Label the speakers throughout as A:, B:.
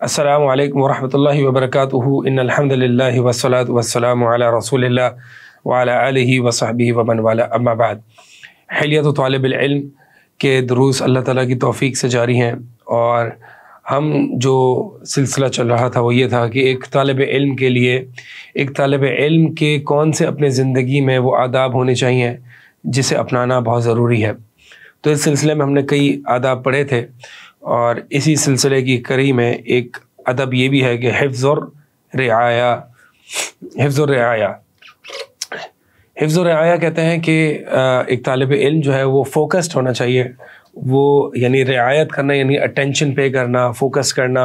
A: अस्सलाम वालेकुम वरहमतुल्लाहि वबरकातुहू इन्नल हम्दुलिल्लाहि वस्सलातु वस्सलामु अला रसूलिल्लाह व अला आलिहि व सहबिहि व मन वाला अम्मा बाद हिलियत तालिब इल्म के दुरूस अल्लाह ताला की तौफीक से जारी हैं और हम जो सिलसिला चल रहा था वो ये था कि एक तालब इल्म के लिए एक तालब इल्म के कौन से अपने ज़िंदगी में वो आदाब होने चाहिए जिसे अपनाना बहुत ज़रूरी है तो इस सिलसिले में हमने कई आदाब पढ़े थे और इसी सिलसिले की कड़ी में एक अदब ये भी है कि हिफ्ज़ और रियाया हिफ्ज़ और रियाया हिफ्ज़ और रियाया कहते हैं कि एक तालब इल्म जो है वो फोकस्ड होना चाहिए। वो यानी रियायत करना, यानी अटेंशन पे करना, फोकस करना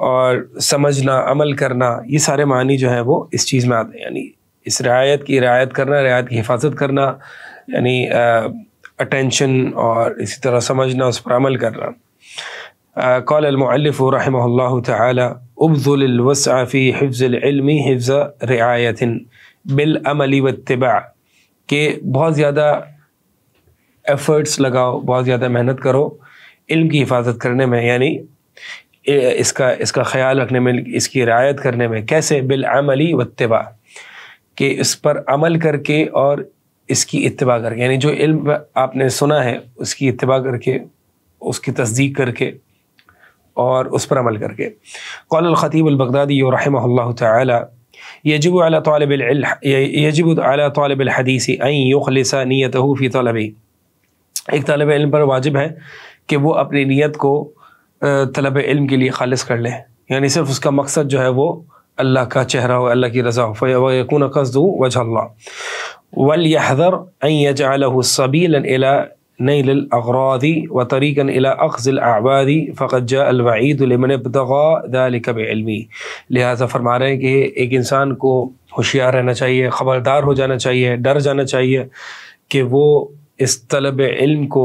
A: और समझना, अमल करना, ये सारे मानी जो है वो इस चीज़ में आते हैं। यानी इस रियायत की रियायत करना रियायत की हिफाजत करना, यानी अटेंशन और इसी तरह समझना, उस पर अमल करना। कौलमफ़ रहमल्ला तब्ज़ुलवसाफ़ी हिफ्ज़िल्मी हिफ्ज़ रियायत बिलअमली वत्तबा के बहुत ज़्यादा एफ़र्ट्स लगाओ बहुत ज़्यादा मेहनत करो इल्म की हिफाजत करने में यानी इसका इसका ख्याल रखने में इसकी रियायत करने में कैसे बिलअमली वत्तबा कि इस पर अमल करके और इसकी इतबा करके यानी जो इल्म आपने सुना है उसकी इतबा करके उसकी तस्दीक करके और उस पर अमल करके। कौल ख़तीब अलबगदादी रहमल्ला ताली यजब अला तालब नीयत फ़ी तलबी। एक तलब इल्म पर वाजिब है कि वो अपनी नीयत को तलब इल्म के लिए खालिश कर लें। यानी सिर्फ़ उसका मकसद जो है वो अल्लाह का चेहरा हो, अल्लाह की रज़ा हो। फ़यकून कसदू वजह वल यहदर सबीला नईलअरादी व तरीकन अख़ज़ाबादी फ़क़त अलवईदमनबतमी लिहाजा फरमा रहे हैं कि एक इंसान को होशियार रहना चाहिए ख़बरदार हो जाना चाहिए डर जाना चाहिए कि वो इस तलब इल्म को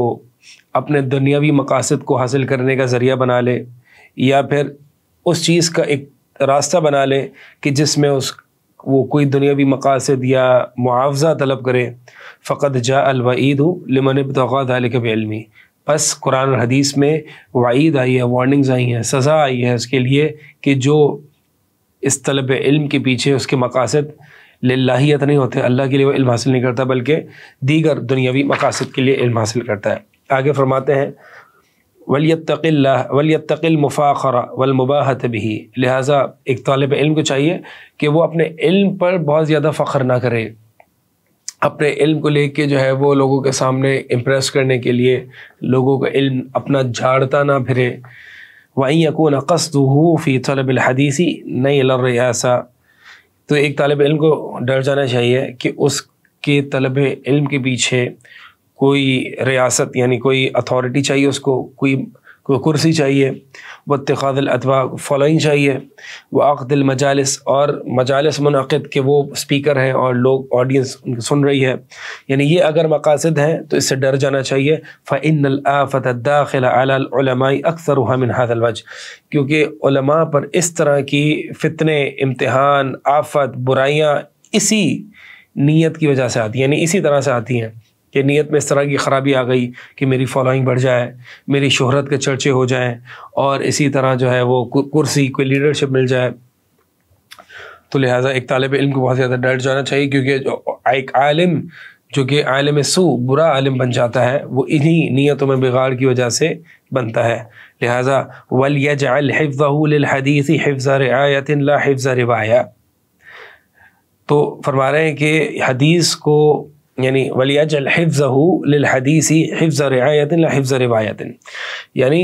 A: अपने दुनियावी मकासद को हासिल करने का ज़रिया बना ले या फिर उस चीज़ का एक रास्ता बना ले कि जिसमें उस वो कोई दुनियावी मकासद या मुआवजा तलब करे फ़कत जा अलवईद लमन तगादमी बस कुरान और हदीस में वाईद आई है, वार्निंग्स आई हैं, सज़ा आई है उसके लिए कि जो इस तलब इल्म के पीछे उसके मकासद लाहियत नहीं होते, अल्लाह के लिए वो इल्म हासिल नहीं करता, बल्कि दीगर दुनियावी मकासद के लिए इल्म हासिल करता है। आगे फरमाते हैं वलियतक़िल्ला वलियतक़िल मुफ़ाखरा वलमुबाहत भी लिहाजा एक तालब इल्म को चाहिए कि वो अपने इल्म पर बहुत ज़्यादा फ़ख्र ना करे। अपने इल्म को लेके जो है वो लोगों के सामने इम्प्रेस करने के लिए लोगों का इल्म अपना झाड़ता ना फिरे। वहीं यकून कसदू फ़ी हदीसी नई लरियासा तो एक तालब इल्म को डर जाना चाहिए कि उसके तलब इल्म के पीछे कोई रियासत, यानी कोई अथॉरिटी चाहिए उसको, कोई कोई कुर्सी चाहिए, व तखादल अथवा फॉलोइंग चाहिए, व अक़दिल मजालस, और मजालस मनद के वो स्पीकर हैं और लोग ऑडियंस उनको सुन रही है। यानी ये अगर मकासद हैं तो इससे डर जाना चाहिए। फ़िन आफ़तदाखिलमाई अक्सर मिन हादल वज क्योंकि पर इस तरह की फ़ितने, इम्तहान, आफत, बुराइयाँ इसी नीयत की वजह से आती हैं, यानी इसी तरह से आती हैं। कि नीयत में इस तरह की ख़राबी आ गई कि मेरी फॉलोइंग बढ़ जाए, मेरी शोहरत के चर्चे हो जाएँ और इसी तरह जो है वो कुर्सी कोई लीडरशिप मिल जाए। तो लिहाजा एक तालब इल्म को बहुत ज़्यादा डर जाना चाहिए क्योंकि एक आलिम, जो कि आलम सू, बुरा आलिम बन जाता है, वो इन्हीं नीयतों में बिगाड़ की वजह से बनता है। लिहाजा वल यजअल हिफ्ज़ रियायत ला हिफ्ज़ रिवाया। तो फरमा रहे हैं कि हदीस को यानी वलियाजल हिफ्ज़हदीसी हिफ्ज़ रियायत हिफ्ज़ रिवायत यानी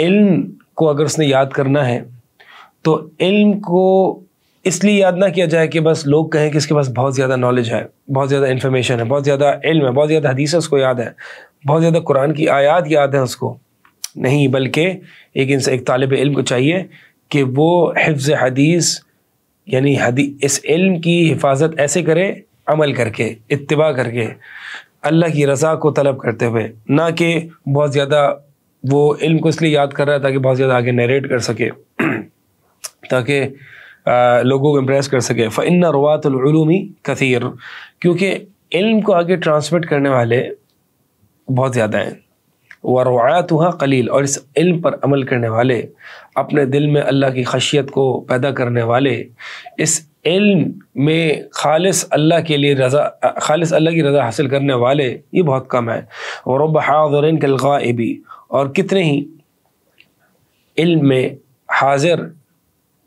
A: इल्म को अगर उसने याद करना है तो इल्म को इसलिए याद ना किया जाए कि बस लोग कहें कि इसके पास बहुत ज़्यादा नॉलेज है, बहुत ज़्यादा इन्फॉर्मेशन है, बहुत ज़्यादा इल्म है, बहुत ज़्यादा हदीस उसको याद है, बहुत ज़्यादा कुरान की आयात याद है उसको। नहीं, बल्कि एक इंसान एक तालब इल्म को चाहिए कि वो हिफ्ज़ हदीस यानी हदी, इस इल्म की हिफाजत ऐसे करे अमल करके इतबा करके, अल्लाह की रज़ा को तलब करते हुए, ना कि बहुत ज़्यादा वो इल्म को इसलिए याद कर रहा है ताकि बहुत ज़्यादा आगे नरेट कर सके, ताकि लोगों को इम्प्रेस कर सके। फ़िन रवातलूमी कसीर, क्योंकि इल्म को आगे ट्रांसमिट करने वाले बहुत ज़्यादा हैं। वरवात हुआ कलील, और इस इल्म पर अमल करने वाले, अपने दिल में अल्लाह की खशियत को पैदा करने वाले, इस इल्म में खालिस अल्लाह के लिए रज़ा, खालिस अल्लाह की रज़ा हासिल करने वाले ये बहुत कम है। और रब हाजरन कलगाबी और कितने ही इल्म में हाजिर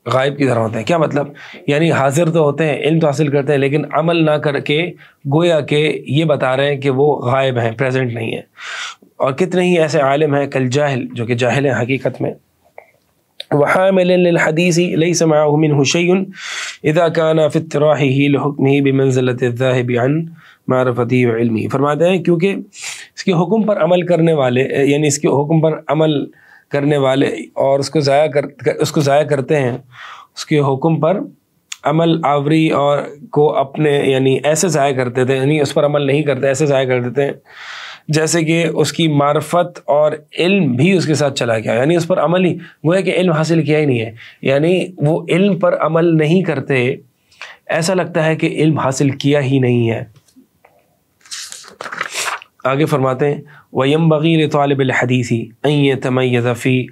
A: गायब की तरह होते हैं। क्या मतलब? यानी हाजिर तो होते हैं, इल्म तो हासिल करते हैं, लेकिन अमल ना करके गोया के ये बता रहे हैं कि वो गायब हैं, प्रेजेंट नहीं है। और कितने ही ऐसे आलिम हैं, कल जाहिल, जो कि जाहिल हैं हकीकत में। वहामदीसी लई समामिन हुशैन इदा काना फ़ितराही लुकमी बमनज़लतन मारफती इल्मी फरमाते हैं क्योंकि इसके हुक्म पर अमल करने वाले यानी इसके हुक्म पर अमल करने वाले और उसको ज़ाया कर उसको ज़ाया करते हैं उसके हुक्म पर अमल आवरी और को अपने यानी ऐसे ज़ाया करते थे यानी उस पर अमल नहीं करते ऐसे ज़ाया कर देते हैं जैसे कि उसकी मार्फत और इल्म भी उसके साथ चला गया। यानी उस पर अमल ही, वो है कि इल्म हासिल किया ही नहीं है। यानी वो इल्म पर अमल नहीं करते, ऐसा लगता है कि इल्म हासिल किया ही नहीं है। आगे फरमाते हैं वयम बग़ीर तालब हदीसी तमयफ़ी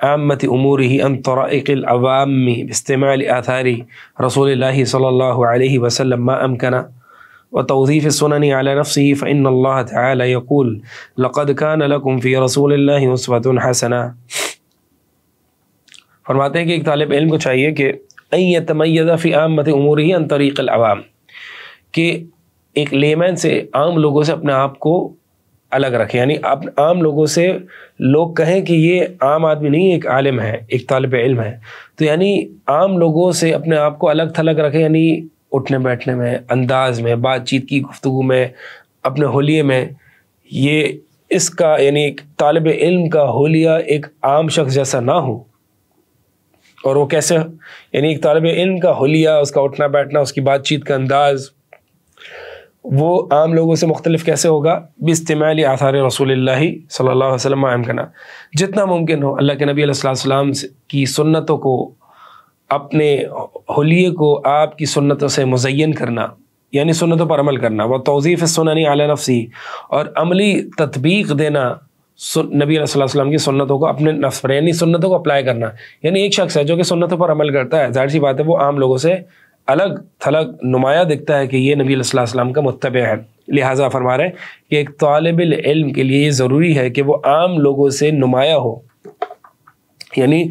A: आमत उमूर ही अन तराक़वामी इस्तेमाल आथारी रसोल सल्ला वसलम अमकना। व तोज़ीफ़ सुननी नफ़ी फ़िन अल्लाह लक़द कान लकुम रसूल उसवतुन हसना फरमाते हैं कि एक तालब इल्म को चाहिए कि अन तमैज़ फ़ी आमत उमूर ही अन कि एक लेमैन से आम लोगों से अपने आप को अलग रखें। यानी आप आम लोगों से लोग कहें कि ये आम आदमी नहीं, एक आलिम है, एक तालब इल्म है। तो यानी आम लोगों से अपने आप को अलग थलग रखें, यानी उठने बैठने में, अंदाज में, बातचीत की गुफ्तु में, अपने होलिये में, ये इसका यानी एक तालब इल्म का होलिया एक आम शख्स जैसा ना हो। और वो कैसे यानी एक तालब इल्म का होलिया, उसका उठना बैठना, उसकी बातचीत का अंदाज़, वो आम लोगों से मुख्तलिफ़ कैसे होगा? बिस्तेमाली आसार रसूल सल्ला आम करना जितना मुमकिन हो, अल्लाह के नबी अलैहिस्सलाम की सुन्नतों को अपने होलिये को आपकी सुन्नतों से मुजयन करना, यानी सुन्नतों पर अमल करना वह तोज़ीफ़ सुननी आला नफसी, और अमली तत्बीक देना नबी वसल्लम की सुन्नतों को अपने नफ्स पर, यानी सुन्नतों को अप्लाई करना। यानी एक शख्स है जो कि सुन्नतों पर अमल करता है ज़ाहिर सी बात है वो आम लोगों से अलग थलग नुमाया दिखता है कि ये नबी वसल्लम का मुतब है। लिहाजा फरमा रहे हैं कि एक तालब इल्म के लिए ये ज़रूरी है कि वो आम लोगों से नुमाया हो। यानी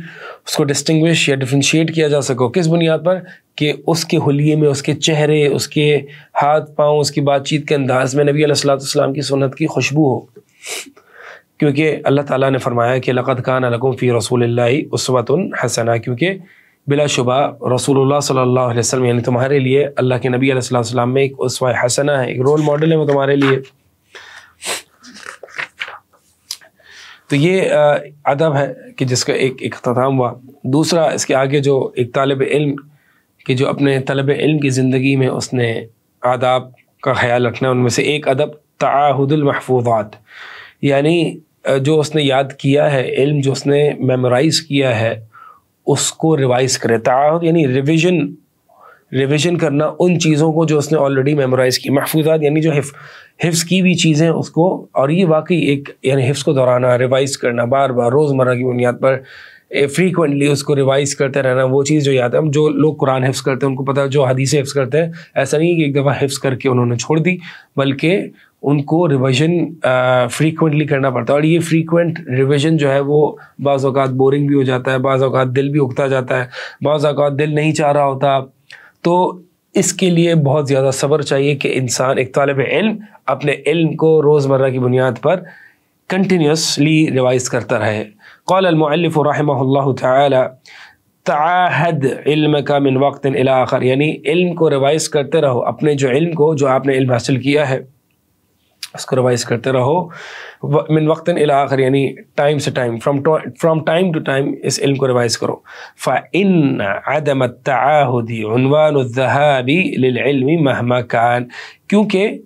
A: उसको डिस्टिंग्विश या डिफ्रेंशिएट किया जा सको। किस बुनियाद पर? कि उसके हुलिये में, उसके चेहरे, उसके हाथ, पाँव, उसकी बातचीत के अंदाज में नबी सल्लल्लाहु की सुन्नत की खुशबू हो। क्योंकि अल्लाह ताला ने फरमाया कि लक़द खान लकुम फ़ी रसूल उसवतन हसना, क्योंकि बिलाशुबा रसूलुल्लाह सल्लल्लाहु अलैहि वसल्लम, यानी तुम्हारे लिए अल्लाह के नबी वसल्लम में एक उसवा हसना है, एक रोल मॉडल है वो तुम्हारे लिए। तो ये अदब है कि जिसका एक अख्ताम हुआ। दूसरा, इसके आगे जो एक तालब इल्म, कि जो अपने तलब इल्म की ज़िंदगी में उसने आदाब का ख्याल रखना उनमें से एक अदब तआहुदुलमहफूज़ात यानी जो उसने याद किया है, इल्म जो उसने मेमोराइज़ किया है, उसको रिवाइज करे। ताहद यानी रिविजन रिविजन करना उन चीज़ों को जो उसने ऑलरेडी मेमोराइज़ की। महफूजात, यानी जो हिफ, हिफ्स की भी चीज़ें उसको, और ये वाकई एक, यानी हिफ्स को दोहराना रिवाइज करना बार बार रोज़मर्रा की बुनियाद पर फ्रीक्वेंटली उसको रिवाइज करते रहना, वो चीज़ जो याद है। हम जो लोग कुरान हिफ्स करते हैं, उनको पता है, जो हदीस हिफ्स करते हैं, ऐसा नहीं है कि एक दफ़ा हिफ्स करके उन्होंने छोड़ दी, बल्कि उनको रिविजन फ्रीक्वेंटली करना पड़ता है। और ये फ्रीक्वेंट रिविजन जो है, वो बाज़ अवत बोरिंग भी हो जाता है, बाज़ अवत दिल भी उगता जाता है। बाज़ अवत दिल नहीं चाह रहा होता तो इसके लिए बहुत ज़्यादा सब्र चाहिए कि इंसान एक तालब इल्म अपने इल्म को रोज़मर्रा की बुनियाद पर कंटिन्यूसली रिवाइज करता रहे। कौलमफ़ रहमल्ला ताहद इल्म का मिन वक्त आखर, यानी इल्म को रिवाइज करते रहो, अपने जो इल्म को जो आपने इल्म हासिल किया है। उसको रिवाइज करते रहो। मिन वक्त आखिर, यानी टाइम से time from from time to time इस इल्म को रिवाइज करो। अदम महमा कान। क्योंकि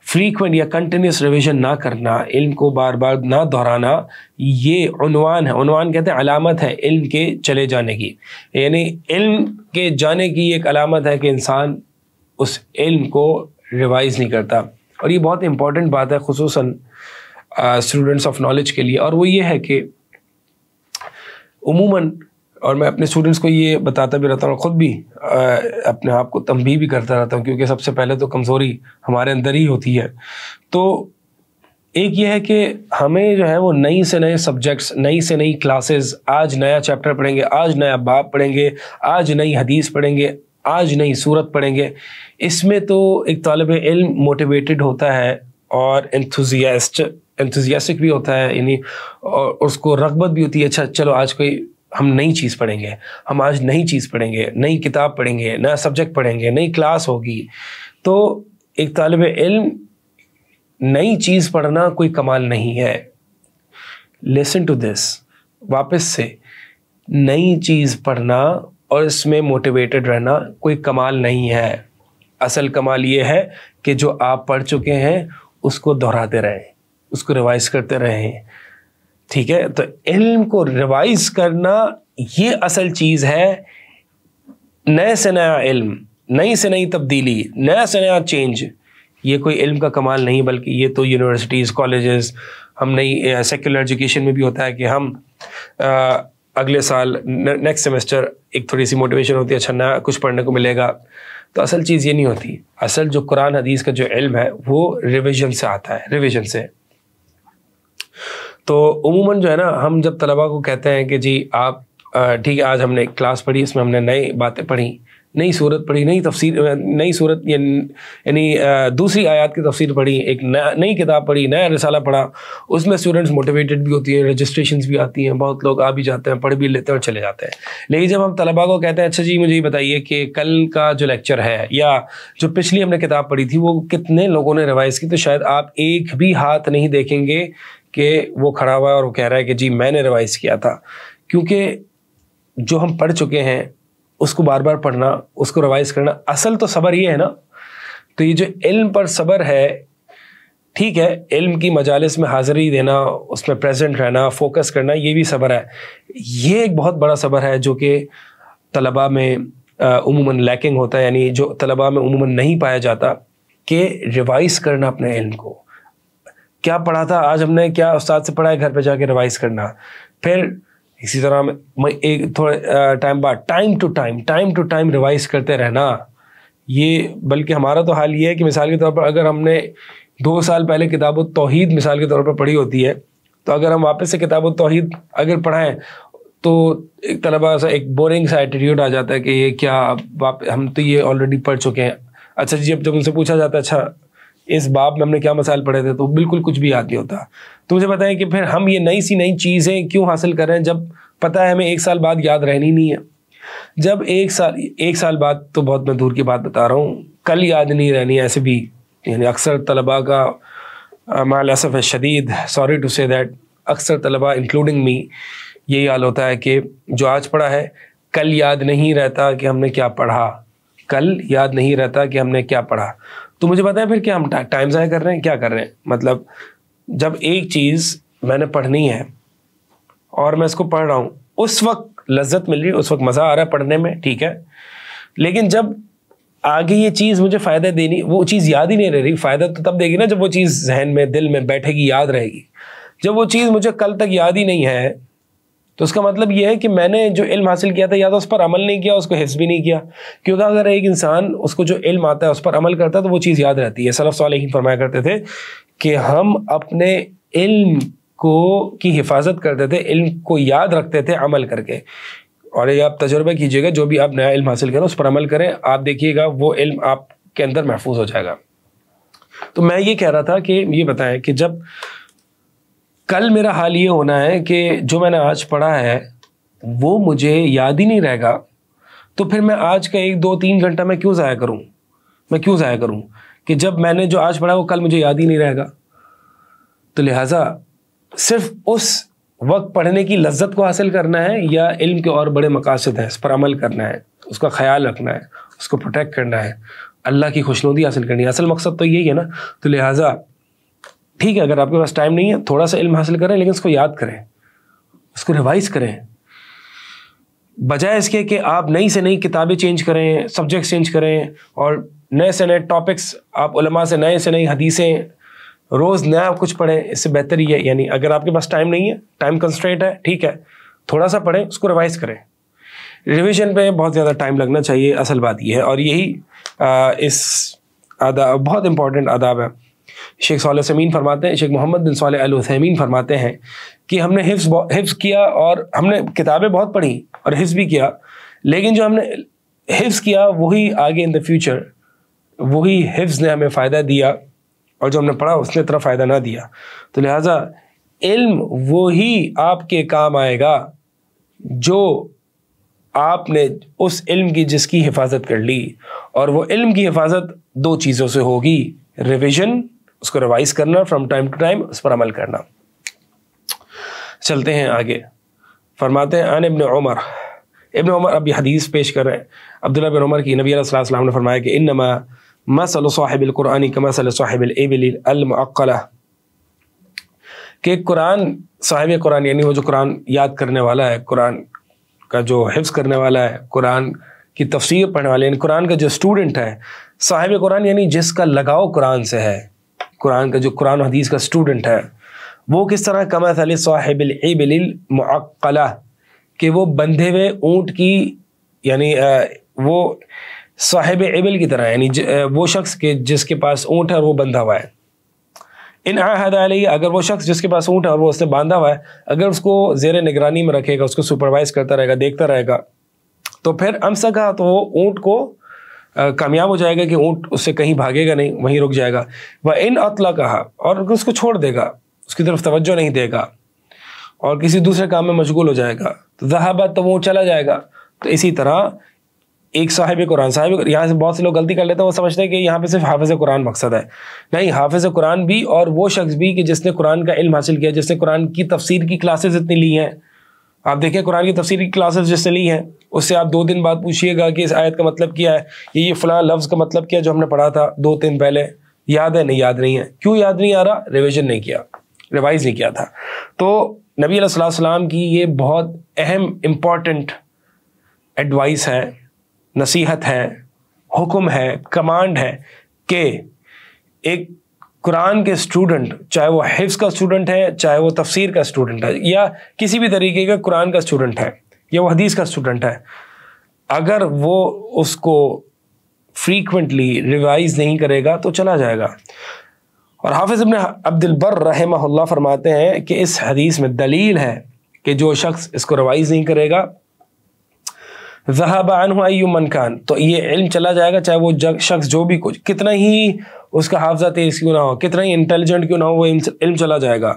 A: फ्रीक्वेंट या कंटिन्यूस रिविजन ना करना, इल्म को बार बार ना दोहराना, ये उनवान है। उनवान कहते हैं अलामत है इल्म के चले जाने की। यानी इल्म के जाने की एक अलामत है कि इंसान उस इल्म को रिवाइज नहीं करता। और ये बहुत इंपॉर्टेंट बात है खसूस स्टूडेंट्स ऑफ़ नॉलेज के लिए। और वो ये है कि उमूमन और मैं अपने स्टूडेंट्स को ये बताता भी रहता हूँ ख़ुद भी आ, अपने आप को तंबी भी करता रहता हूँ क्योंकि सबसे पहले तो कमज़ोरी हमारे अंदर ही होती है। तो एक ये है कि हमें जो है वो नई से नए सब्जेक्ट्स नई से नई क्लासेस आज नया चैप्टर पढ़ेंगे आज नया बाप पढ़ेंगे आज नई हदीस पढ़ेंगे आज नई सूरत पढ़ेंगे। इसमें तो एक तालब इल्म मोटिवेटेड होता है और एंथुजियास्ट एंथुजियास्टिक भी होता है, यानी, और उसको रगबत भी होती है अच्छा चलो आज कोई, हम नई चीज़ पढ़ेंगे, हम आज नई चीज़ पढ़ेंगे, नई किताब पढ़ेंगे, नया सब्जेक्ट पढ़ेंगे, नई क्लास होगी। तो एक तालब इल्म, नई चीज़ पढ़ना कोई कमाल नहीं है। लिसन टू दिस वापस से, नई चीज़ पढ़ना और इसमें मोटिवेटेड रहना कोई कमाल नहीं है। असल कमाल ये है कि जो आप पढ़ चुके हैं, उसको दोहराते रहें, उसको रिवाइज करते रहें। ठीक है? तो इल्म को रिवाइज करना ये असल चीज़ है। नए से नया इल्म, नई से नई तब्दीली, नया से नया चेंज ये कोई इल्म का कमाल नहीं, बल्कि ये तो यूनिवर्सिटीज़ कॉलेजेस हम नई सेकुलर एजुकेशन में भी होता है कि हम अगले साल नेक्स्ट सेमेस्टर एक थोड़ी सी मोटिवेशन होती है अच्छा नया कुछ पढ़ने को मिलेगा। तो असल चीज़ ये नहीं होती। असल जो कुरान, हदीस का जो इल्म है, वो रिविजन से आता है रिविजन से। तो उमूमन जो है ना, हम जब तलबा को कहते हैं कि जी, आप ठीक है, आज हमने क्लास पढ़ी, इसमें हमने नई बातें पढ़ी नई सूरत पढ़ी, नई तफसीर, नई सूरत यानी दूसरी आयत की तफसीर पढ़ी, एक नई किताब पढ़ी, नया रिसाला पढ़ा, उसमें स्टूडेंट्स मोटिवेटेड भी होती हैं रजिस्ट्रेशन भी आती हैं, बहुत लोग आ भी जाते हैं, पढ़ भी लेते हैं और चले जाते हैं। लेकिन जब हम तलबा को कहते हैं अच्छा जी, मुझे ये बताइए कि कल का जो लेक्चर है, या जो पिछली हमने किताब पढ़ी थी, वो कितने लोगों ने रिवाइज़ की? तो शायद आप एक भी हाथ नहीं देखेंगे कि वो खड़ा हुआ है और वो कह रहा है कि जी, मैंने रिवाइज़ किया था। क्योंकि जो हम पढ़ चुके हैं उसको बार बार पढ़ना, उसको रिवाइज करना, असल तो सबर ये है ना तो ये जो इल्म पर सबर है, ठीक है, इल्म की मजालस में हाज़िरी देना, उसमें प्रेजेंट रहना फोकस करना, ये भी सबर है। ये एक बहुत बड़ा सबर है जो कि तलबा में उमूमन लैकिंग होता है, यानी जो तलबा में उमूमन नहीं पाया जाता, कि रिवाइज करना अपने इल्म को। क्या पढ़ा था, आज हमने क्या उस्ताद से पढ़ा है, घर पे जाके रिवाइज करना। फिर इसी तरह मैं एक थोड़े टाइम बाद time to time time to time revise करते रहना। ये बल्कि हमारा तो हाल ये है कि मिसाल के तौर पर अगर हमने दो साल पहले किताब तोहहीद मिसाल के तौर पर पढ़ी होती है तो अगर हम वापस से किताब तोहहीद अगर पढ़ाएँ तो एक तलबा सा, एक बोरिंग सा एटीट्यूड आ जाता है कि ये क्या, वाप हम तो ये ऑलरेडी पढ़ चुके हैं। अच्छा जी, अब जब उनसे पूछा जाता है अच्छा इस बाब में हमने क्या मसाइल पढ़े थे? तो बिल्कुल कुछ भी याद नहीं होता। तो मुझे बताएँ कि फिर हम ये नई सी नई चीज़ें क्यों हासिल कर रहे हैं, जब पता है हमें एक साल बाद याद रहनी नहीं है। जब एक साल एक साल बाद तो बहुत मैं दूर की बात बता रहा हूँ, कल याद नहीं रहनी ऐसे भी, यानी अक्सर तलबा का मालसफ़ शदीद, सॉरी टू से दैट, अक्सर तलबा इंक्लूडिंग मी यही हाल होता है कि जो आज पढ़ा है, कल याद नहीं रहता कि हमने क्या पढ़ा। कल याद नहीं रहता कि हमने क्या पढ़ा। तो मुझे पता है फिर क्या हम टाइम ज़ाया कर रहे हैं? क्या कर रहे हैं? मतलब जब एक चीज़ मैंने पढ़नी है और मैं इसको पढ़ रहा हूँ, उस वक्त लज्जत मिल रही है, उस वक्त मज़ा आ रहा है पढ़ने में, ठीक है? लेकिन जब आगे ये चीज़ मुझे फ़ायदा देनी, वो चीज़ याद ही नहीं रह रही। फ़ायदा तो तब देगी ना जब वो चीज़ जहन में, दिल में बैठेगी, याद रहेगी। जब वो चीज़ मुझे कल तक याद ही नहीं है तो उसका मतलब यह है कि मैंने जो इल्म हासिल किया था, या तो उस पर अमल नहीं किया, उसको हिफ्स भी नहीं किया। क्योंकि अगर एक इंसान उसको जो इल्म आता है, उस पर अमल करता है तो वो चीज़ याद रहती है। सलफ़ ही फरमाया करते थे कि हम अपने इल्म को, की हिफाजत करते थे, इल्म को याद रखते थे अमल करके। और ये आप तजुर्बा कीजिएगा, जो भी आप नया इल्म हासिल करें, उस पर अमल करें, आप देखिएगा, वो इल्म आपके अंदर महफूज हो जाएगा। तो मैं ये कह रहा था कि ये बताएँ कि जब कल मेरा हाल ये होना है कि जो मैंने आज पढ़ा है, वो मुझे याद ही नहीं रहेगा। तो फिर मैं आज का एक, दो, तीन घंटा मैं क्यों ज़ाया करूँ? मैं क्यों ज़ाया करूँ? कि जब मैंने जो आज पढ़ा, वो कल मुझे याद ही नहीं रहेगा। तो लिहाजा, सिर्फ़ उस वक्त पढ़ने की लज्जत को हासिल करना है या इल्म के और बड़े मकासद हैं, इस पर अमल करना है, उसका ख्याल रखना है, उसको प्रोटेक्ट करना है। अल्लाह की खुशनुदी हासिल करनी है। असल मकसद तो यही है ना। तो लिहाजा ठीक है, अगर आपके पास टाइम नहीं है थोड़ा सा इल्म हासिल करें, लेकिन उसको याद करें, उसको रिवाइज करें। बजाय इसके कि आप नई से नई किताबें चेंज करें सब्जेक्ट्स चेंज करें, और नए से नए टॉपिक्स आप उलमा से नए से नई हदीसें, रोज़ नया कुछ पढ़ें, इससे बेहतर ही है यानी अगर आपके पास टाइम नहीं है टाइम कंस्ट्रेंट है, ठीक है थोड़ा सा पढ़ें, उसको रिवाइज करें। रिविज़न पे बहुत ज़्यादा टाइम लगना चाहिए, असल बात यह है, और यही इस आदा, बहुत इंपॉर्टेंट आदाब है। शेख साल समीन फरमाते हैं, शेख मोहम्मद बिन साल फरमाते हैं कि हमने हिफ्स हिफ्स किया और हमने किताबें बहुत पढ़ी और हिफ्स भी किया, लेकिन जो हमने हिफ्स किया वही आगे इन द फ्यूचर वही हिफ्स ने हमें फ़ायदा दिया और जो हमने पढ़ा उसने इतना फ़ायदा ना दिया। तो लिहाजा इल्म वही आपके काम आएगा जो आपने उस इल्म की जिसकी हिफाजत कर ली और वो इल्म की हिफाजत दो चीज़ों से होगी रिविजन उसको रिवाइज करना फ्रॉम टाइम टू टाइम उस पर अमल करना। चलते हैं आगे। फरमाते हैं, अन इबन उमर। इबन उमर अभी हदीस पेश कर रहे हैं। अब्दुल्ला बिन उमर की नबी ने फरमाया कि इन नमा मसल साहिबुरानी का मसल साहिबलमक़ला कि कुरान, साहिब कुरान यानी वो जो कुरान याद करने वाला है, कुरान का जो हिफ्स करने वाला है, कुरान की तफसीर पढ़ने वाले, यानी कुरान का जो स्टूडेंट है, साहिब कुरान यानी जिसका लगाव कुरान से है कुरान का, जो कुरान हदीस का स्टूडेंट है, वो किस तरह कमा साहिबला कि वो बंधे हुए ऊँट की, यानी वो साहिब एबल की तरह, यानी वो शख्स के, जिसके पास ऊँट है और वो बंधा हुआ है। इन आहद अगर वो शख्स जिसके पास ऊँट है और वो उससे बांधा हुआ है, अगर उसको जेर निगरानी में रखेगा, उसको सुपरवाइज करता रहेगा, देखता रहेगा तो फिर हम सका तो वो ऊँट को कामयाब हो जाएगा कि ऊँट उससे कहीं भागेगा नहीं, वहीं रुक जाएगा। वह इन अतला कहा और उसको छोड़ देगा, उसकी तरफ़ तवज्जो नहीं देगा, और किसी दूसरे काम में मशगूल हो जाएगा। तो जहाबत तो वो चला जाएगा। तो इसी तरह एक साहिब कुरान साहिब, यहाँ से बहुत से लोग गलती कर लेते हैं, वो समझते हैं कि यहाँ पे सिर्फ़ हाफिज़ कुरान मकसद है। नहीं, हाफिज़ कुरान भी, और वो शख्स भी कि जिसने कुरान का इल्म हासिल किया, जिसने कुरान की तफसीर की क्लासेस इतनी ली हैं। आप देखिए कुरान की तफसीर की क्लासेस जिससे ली हैं उससे आप दो दिन बाद पूछिएगा कि इस आयत का मतलब क्या है? ये ये फ़लाँ लफ्ज़ का मतलब क्या जो हमने पढ़ा था दो दिन पहले? याद है? नहीं, याद नहीं है। क्यों याद नहीं आ रहा? रिविजन नहीं किया। रिवाइज नहीं किया था। तो नबी सलाम की ये बहुत अहम इंपॉर्टेंट एडवाइस है, नसीहत है, हुक्म है कमांड है कि एक कुरान के स्टूडेंट चाहे वो हिफ्स का स्टूडेंट है, चाहे वो तफसीर का स्टूडेंट है, या किसी भी तरीके का कुरान का स्टूडेंट है या वो हदीस का स्टूडेंट है। अगर वो उसको फ्रीक्वेंटली रिवाइज नहीं करेगा तो चला जाएगा। और हाफिज़ इबन अब्दुलबर रहमल्ला फरमाते हैं कि इस हदीस में दलील है कि जो शख्स इसको रिवाइज नहीं करेगा जहाबान मन खान तो ये इल्म चला जाएगा, चाहे वो शख्स जो भी कुछ, कितना ही उसका हाफजा तेज क्यों ना हो, कितना ही इंटेलिजेंट क्यों ना हो, वो इल्म चला जाएगा।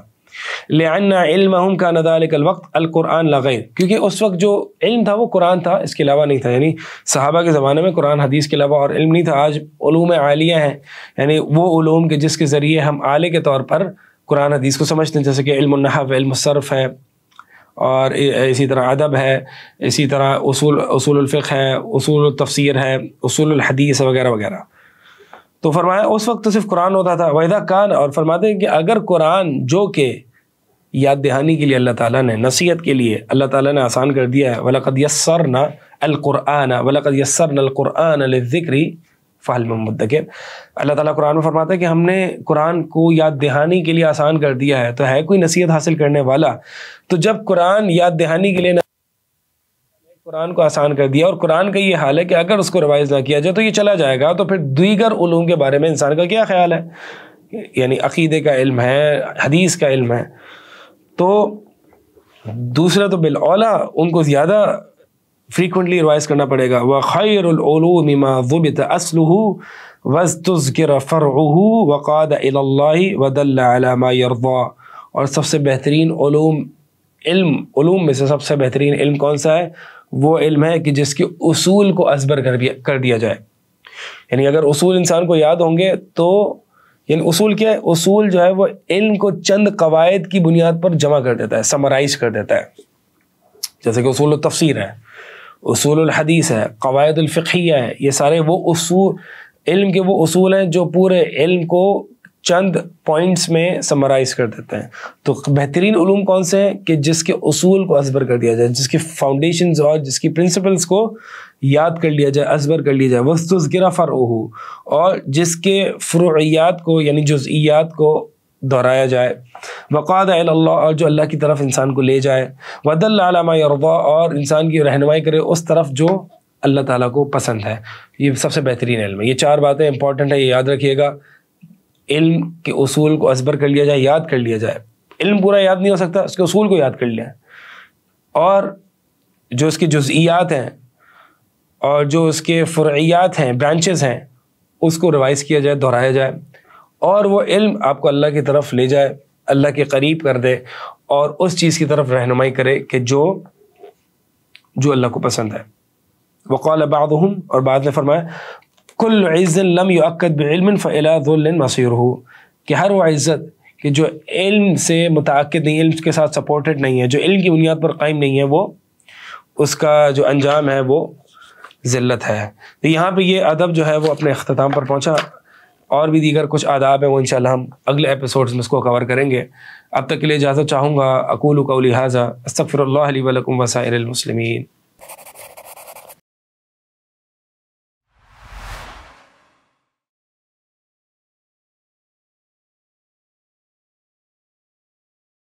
A: लेना का नदाल अलकुरान लगैर क्योंकि उस वक्त जो इल्म था वो कुरान था इसके अलावा नहीं था यानी सहाबा के ज़माने में कुरान हदीस के अलावा और इल्म नहीं था आज ूम आलिया हैं यानी वो के जिसके ज़रिए हम आले के तौर पर कुरान हदीस को समझते हैं जैसे कि इल्मनहफ़ इल्मसरफ़ है और इसी तरह अदब है इसी तरह उसूल उसूलफ़ है उसूल तफसीर है उसूल हदीस वगैरह वगैरह तो फरमाया उस वक्त तो सिर्फ़ कुरान होता था वैदा कान और फरमाते हैं कि अगर कुरान जो कि याद दहानी के लिए अल्लाह ताला ने, नसीहत के लिए अल्लाह ताला ने आसान कर दिया है। वलकद यस्सर न अलक़ुरान वलकद यस्सर नलक़ुरान ज़िक्री फ़ाल मुद्दकर। अल्लाह ताला कुरान में फरमाता है कि हमने कुरान को याद दहानी के लिए आसान कर दिया है तो है कोई नसीहत हासिल करने वाला? तो जब कुरान याद दहानी के लिए कुरान को आसान कर दिया, और कुरान का ये हाल है कि अगर उसको रिवाइज ना किया जाए तो ये चला जाएगा तो फिर दीगर उलूम के बारे में इंसान का क्या ख्याल है? यानी अकीदे का इल्म है, हदीस का इल्म है। तो दूसरा तो बिल बिलौला उनको ज़्यादा फ्रीक्वेंटली रिवाइज करना पड़ेगा। व खैरमिमा ज़ुबित असलहू, वज़तुज़किर फ़रहू वक़ाद वदल्लामा और सबसे बेहतरीन इल्म में से सबसे बेहतरीन इल्म कौन सा है? वो इल्म है कि जिसके उसूल को असबर कर दिया कर दिया जाए। यानी अगर उसूल इंसान को याद होंगे तो यानी उसूल क्या है? उसूल जो है वो इल्म को चंद कवायद की बुनियाद पर जमा कर देता है, समराइज कर देता है। जैसे कि उसूल तफसीर है, उसूल हदीस है कवायदुल्फ़िया है, ये सारे वो उसूल, इल्म के वो उसूल हैं जो पूरे इल्म को चंद पॉइंट्स में समराइज कर देते हैं। तो बेहतरीन उलूम कौन से हैं? कि जिसके उसूल को असबर कर दिया जाए, जिसकी फाउंडेशन और जिसकी प्रिंसिपल्स को याद कर लिया जाए, असबर कर लिया जाए वस्तुज़ गिरा फ़र और जिसके फ़्रुयात को, यानी जुज़ियात को दोहराया जाए। वक़ाद अल्लाह और जो अल्लाह की तरफ़ इंसान को ले जाए। वदल्लामा और इंसान की रहनमाई करे उस तरफ़ जो अल्लाह ताला को पसंद है। ये सबसे बेहतरीन इल्म है। ये चार बातें इंपॉर्टेंट है, ये याद रखिएगा। इल्म के असूल को असबर कर लिया जाए, याद कर लिया जाए। इल्म पूरा याद नहीं हो सकता, उसके असूल को याद कर लिया। और जो उसकी जुजियात हैं और जो उसके फ़ुरैयात हैं ब्रांचेस हैं, उसको रिवाइज़ किया जाए, दोहराया जाए और वो इल्म आपको अल्लाह की तरफ़ ले जाए, अल्लाह के करीब कर दे और उस चीज़ की तरफ़ रहनुमाई करे कि जो जो अल्लाह को पसंद है। वक़ाल बादहम और बाद ने फरमाया, कुल लम युक्द बिल्म फ़लान मसीर हो कि हर वो इज़्ज़त कि जो इल्म से मुतद नहीं, इल्म के साथ सपोर्टेड नहीं है, जो इल्म की बुनियाद पर कायम नहीं है, वो उसका जो अंजाम है, वो ज़िल्लत है। तो यहाँ पे ये अदब जो है वो अपने अख्ताम पर पहुँचा। और भी दीगर कुछ आदाब हैं वो इंशाल्लाह हम अगले एपिसोड्स में उसको कवर करेंगे। अब तक के लिए इजाज़त चाहूँगा। अकूल कौली हाजा। अस्तफ़िर वसाइल मुस्लिमीन।